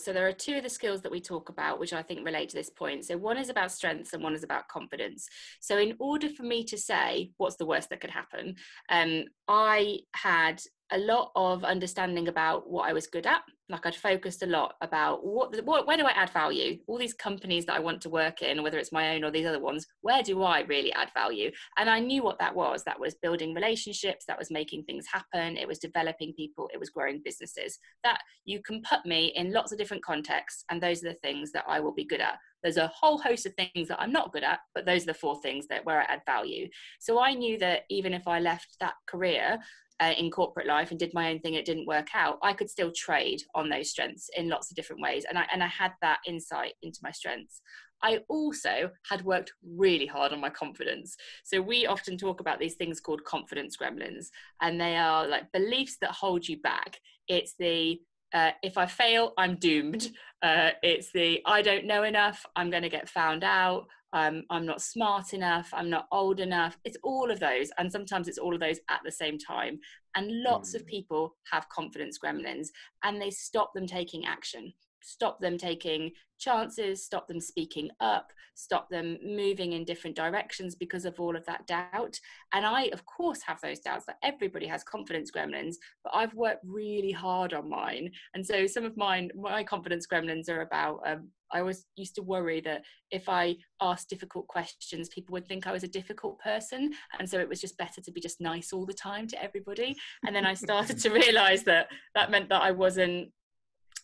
So there are two of the skills that we talk about, which I think relate to this point. So one is about strengths and one is about confidence. So in order for me to say what's the worst that could happen, um, I had a lot of understanding about what I was good at. Like I'd focused a lot about what, what, where do I add value? All these companies that I want to work in, whether it's my own or these other ones, where do I really add value? And I knew what that was. That was building relationships. That was making things happen. It was developing people. It was growing businesses. That you can put me in lots of different contexts, and those are the things that I will be good at. There's a whole host of things that I'm not good at, but those are the four things that where I add value. So I knew that even if I left that career, uh, in corporate life and did my own thing it didn't work out i could still trade on those strengths in lots of different ways and i and i had that insight into my strengths I also had worked really hard on my confidence. So, we often talk about these things called confidence gremlins, and they are like beliefs that hold you back. It's the uh, if I fail, I'm doomed. Uh, it's the I don't know enough, I'm going to get found out um, I'm not smart enough, I'm not old enough. It's all of those. And sometimes it's all of those at the same time. And lots mm. of people have confidence gremlins and they stop them taking action stop them taking chances, stop them speaking up, stop them moving in different directions because of all of that doubt. And I, of course, have those doubts. That everybody has confidence gremlins, but I've worked really hard on mine. And so some of mine, my confidence gremlins are about. Um, I always used to worry that if I asked difficult questions, people would think I was a difficult person. And so it was just better to be just nice all the time to everybody. And then I started to realize that that meant that I wasn't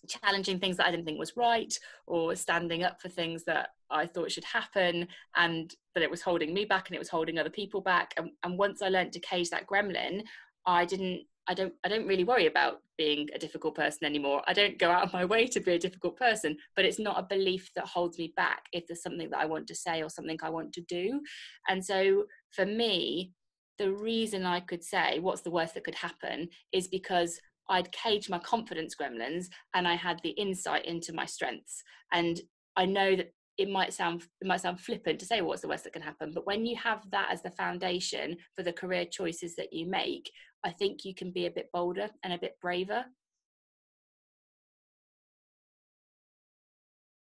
challenging things that I didn't think was right or standing up for things that I thought should happen and that it was holding me back and it was holding other people back. And, and once I learned to cage that gremlin, I didn't I don't I don't really worry about being a difficult person anymore. I don't go out of my way to be a difficult person, but it's not a belief that holds me back if there's something that I want to say or something I want to do. And so for me, the reason I could say what's the worst that could happen is because I'd cage my confidence gremlins and I had the insight into my strengths. And I know that it might sound it might sound flippant to say what's the worst that can happen, but when you have that as the foundation for the career choices that you make, I think you can be a bit bolder and a bit braver